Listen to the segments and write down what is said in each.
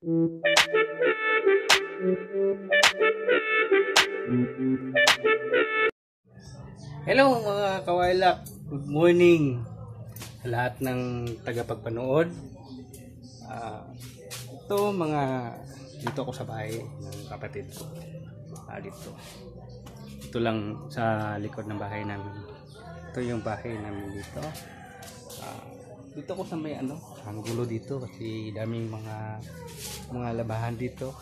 Hello mga kawailak, good morning sa lahat ng tagapagpanood. Ah, ito mga dito ako sa bahay ng kapatid ko. Ah, dito. Ito lang sa likod ng bahay namin. Ito yung bahay namin dito. Ah, dito ko sa may ano, ang gulo dito kasi daming mga mga labahan dito.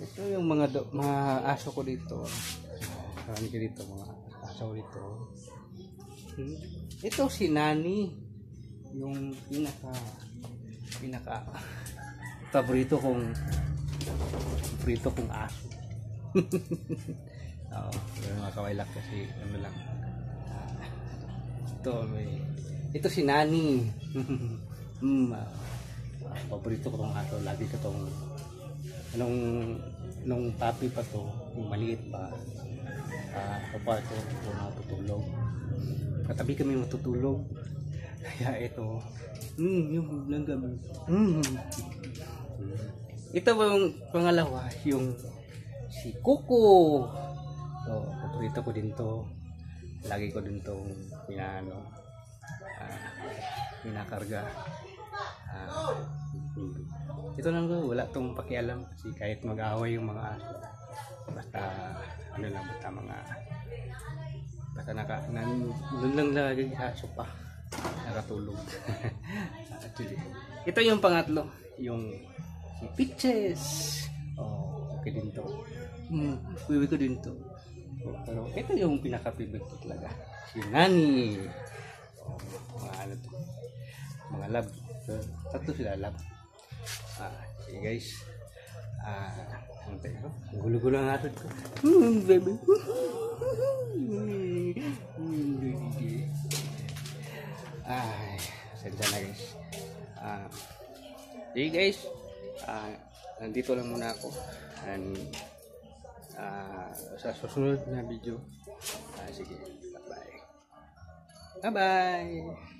Ito yung mga do- mga aso ko dito. Marami ko dito mga aso dito. Hmm. Ito si Nani. Yung pinaka pinaka paborito kong paborito kong aso. Oo, yung mga kawailak kasi ano lang. Ah, ito may ito si Nani. mm, ah, paborito ko tong aso. Lagi ko tong nung nung papi pa to, yung maliit pa, ah ako pa ito, ito natutulog. Katabi kami matutulog. Kaya ito, mm, yung ng gabi. Mm. Ito ba yung pangalawa, yung si Kuko. So, paborito ko din to. Lagi ko din tong pinaano, ah, pinakarga. Ah, ito lang ko, wala tong pakialam kasi kahit mag-away yung mga aso. Basta, ano lang, basta mga basta naka, nan, doon lang lagi aso pa. Nakatulog. Actually, ito yung pangatlo, yung si Pitches. Oh, okay din to. Hmm, wiwi ko din to. Oh, pero ito yung pinaka-favorite ko talaga. Si Nani. Ano to. Mga lab. So, tatlo sila lab. Ah, sige guys. Ah, ano tayo? Ang gulo-gulo ang atod ko. Hmm, baby. Ay, sensya na guys. Ah, sige guys. Ah, nandito lang muna ako. And ah, sa susunod na video. Ah, sige. Bye-bye. Bye-bye.